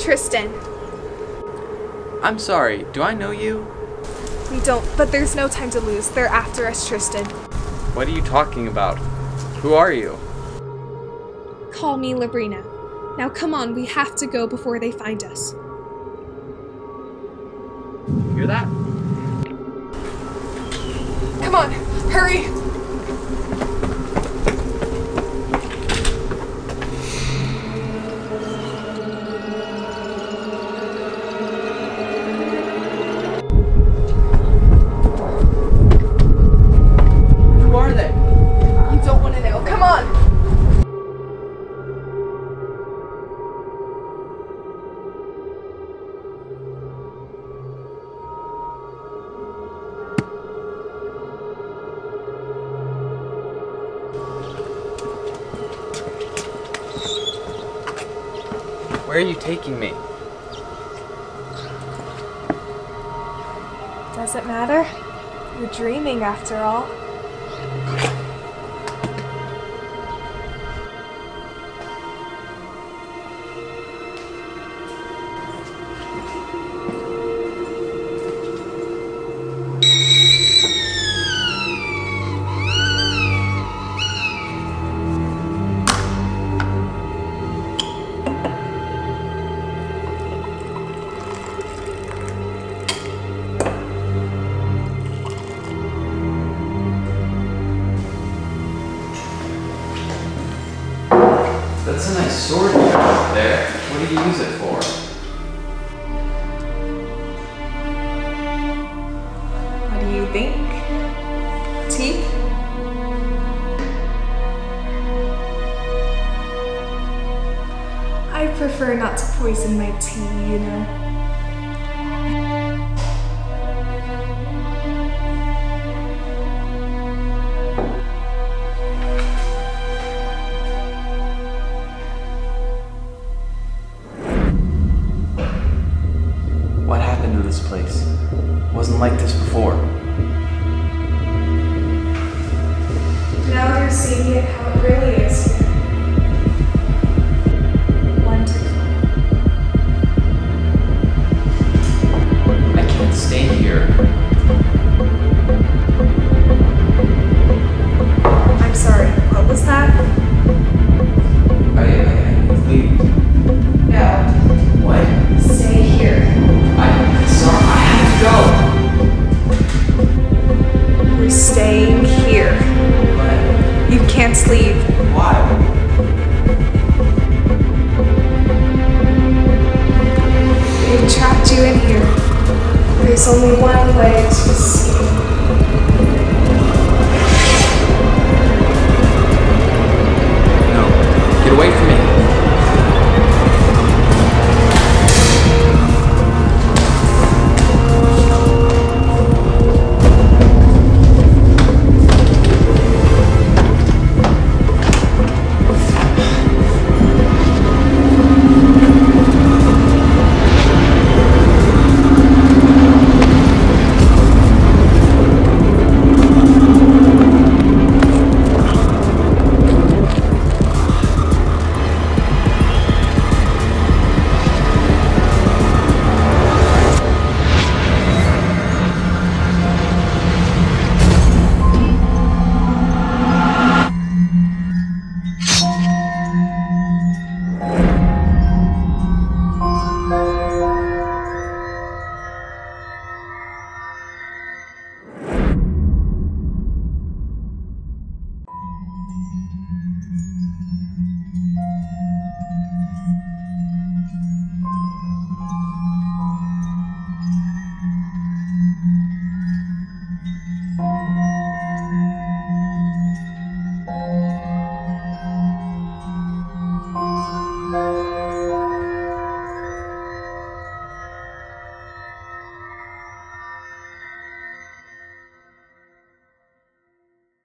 Tristan. I'm sorry, do I know you? We don't, but there's no time to lose. They're after us, Tristan. What are you talking about? Who are you? Call me Labrina. Now come on, we have to go before they find us. Hear that? Come on, hurry! Where are you taking me? Does it matter? You're dreaming after all. That's a nice sword you got there. What do you use it for? What do you think? Tea? I prefer not to poison my tea, you know. This place? It wasn't like this before. Now you're seeing it how it really is You can't sleep. why? They've trapped you in here. There's only one way to escape.